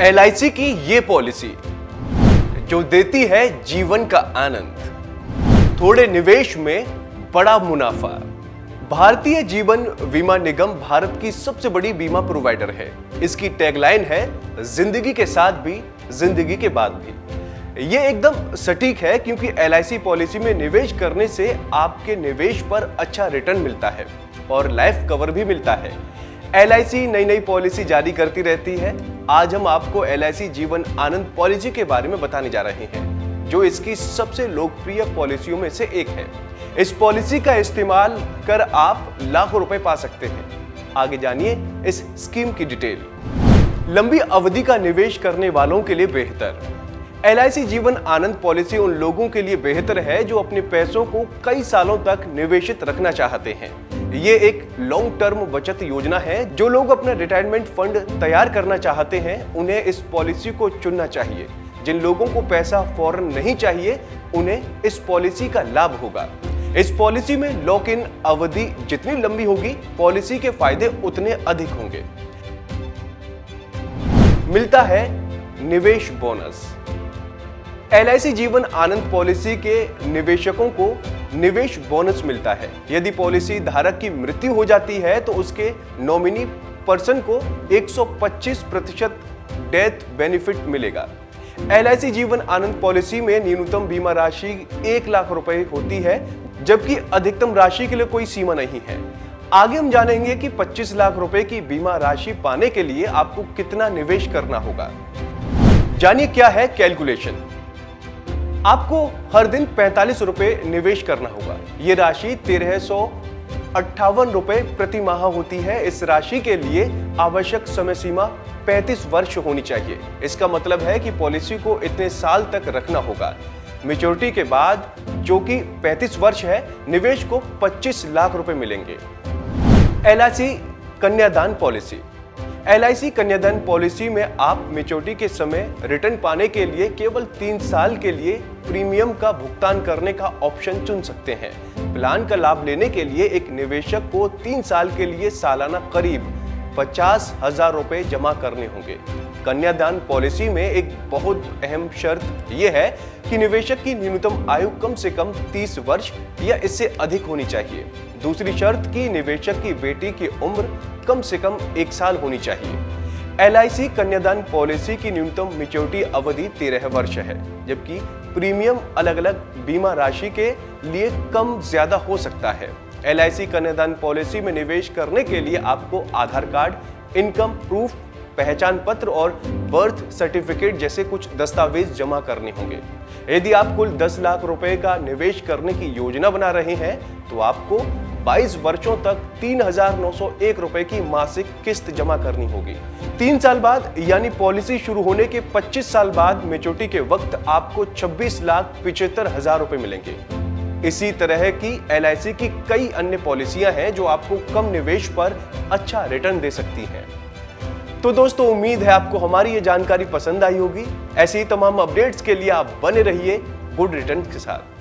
LIC की ये policy, जो देती है जीवन का आनंद। थोड़े निवेश में बड़ा मुनाफा। भारतीय जीवन बीमा निगम भारत की सबसे बड़ी बीमा प्रोवाइडर है। इसकी टैगलाइन है, ज़िंदगी के साथ भी, ज़िंदगी के बाद भी। ये एकदम सटीक है, क्योंकि LIC पॉलिसी में निवेश करने से आपके निवेश पर अच्छा रिटर्न मिलता है और लाइफ कवर भी मिलता है। एल नई नई पॉलिसी जारी करती रहती है। आज हम आपको एलआईसी जीवन आनंद पॉलिसी के बारे में बताने जा रहे हैं, जो इसकी सबसे लोकप्रिय पॉलिसियों में से एक है। इस पॉलिसी का इस्तेमाल कर आप लाखों रुपए पा सकते हैं। आगे जानिए इस स्कीम की डिटेल लंबी अवधि का निवेश करने वालों के लिए बेहतर। LIC जीवन आनंद पॉलिसी उन लोगों के लिए बेहतर है, जो अपने पैसों को कई सालों तक निवेशित रखना चाहते हैं। ये एक लॉन्ग टर्म बचत योजना है। जो लोग अपना रिटायरमेंट फंड तैयार करना चाहते हैं, उन्हें इस पॉलिसी को चुनना चाहिए। जिन लोगों को पैसा फ़ौरन नहीं चाहिए, उन्हें इस पॉलिसी का लाभ होगा। इस पॉलिसी में लॉक इन अवधि जितनी लंबी होगी पॉलिसी के फ़ायदे उतने अधिक होंगे। मिलता है निवेश bonus LIC Jeevan Anand policy के निवेशकों को निवेश बोनस मिलता है। यदि पॉलिसी धारक की मृत्यु हो जाती है तो उसके नॉमिनी पर्सन को 125 प्रतिशत डेथ बेनिफिट मिलेगा। एलआईसी जीवन आनंद पॉलिसी में न्यूनतम बीमा राशि एक लाख रुपए होती है, जबकि अधिकतम राशि के लिए कोई सीमा नहीं है। आगे हम जानेंगे कि 25 लाख रुपए की बीमा राशि पाने के लिए आपको कितना निवेश करना होगा। जानिए क्या है कैलकुलेशन। आपको हर दिन पैंतालीस रुपए निवेश करना होगा। ये राशि तेरह सौ अट्ठावन रुपए प्रति माह होती है। इस राशि के लिए आवश्यक समय सीमा 35 वर्ष होनी चाहिए। इसका मतलब है कि पॉलिसी को इतने साल तक रखना होगा। मेच्योरिटी के बाद जो कि 35 वर्ष है, निवेश को 25 लाख रुपए मिलेंगे। एल कन्यादान पॉलिसी। एल कन्यादान पॉलिसी में आप मेच्योरिटी के समय रिटर्न पाने के लिए केवल तीन साल के लिए प्रीमियम का भुगतान करने का ऑप्शन चुन सकते हैं। प्लान का लाभ लेने के लिए एक निवेशक को तीन साल के लिए सालाना करीब पचास हज़ार रुपए जमा करने होंगे। कन्यादान पॉलिसी में एक बहुत अहम शर्त यह है कि निवेशक की न्यूनतम आयु कम से कम 30 वर्ष या इससे अधिक होनी चाहिए। दूसरी शर्त की निवेशक की बेटी की उम्र कम से कम एक साल होनी चाहिए। एलआईसी कन्यादान पॉलिसी की न्यूनतम मेच्योरिटी अवधि तेरह वर्ष है, जबकि प्रीमियम अलग अलग बीमा राशि के लिए कम ज़्यादा हो सकता है। एल कन्यादान पॉलिसी में निवेश करने के लिए आपको आधार कार्ड, इनकम प्रूफ, पहचान पत्र और बर्थ सर्टिफिकेट जैसे कुछ दस्तावेज़ जमा करने होंगे। यदि आप कुल 10 लाख रुपए का निवेश करने की योजना बना रहे हैं तो आपको 22 वर्षों तक तीन हज़ार नौ सौ एक रुपए की मासिक किस्त जमा करनी होगी। तीन साल बाद, यानी पॉलिसी शुरू होने के 25 साल बाद मेचोटी के वक्त आपको छब्बीस लाख पिछहत्तर हज़ार रुपए मिलेंगे। इसी तरह की एलआईसी की कई अन्य पॉलिसियाँ हैं जो आपको कम निवेश पर अच्छा रिटर्न दे सकती हैं। तो दोस्तों, उम्मीद है आपको हमारी ये जानकारी पसंद आई होगी। ऐसी ही तमाम अपडेट्स के लिए आप बने रहिए गुड रिटर्न के साथ।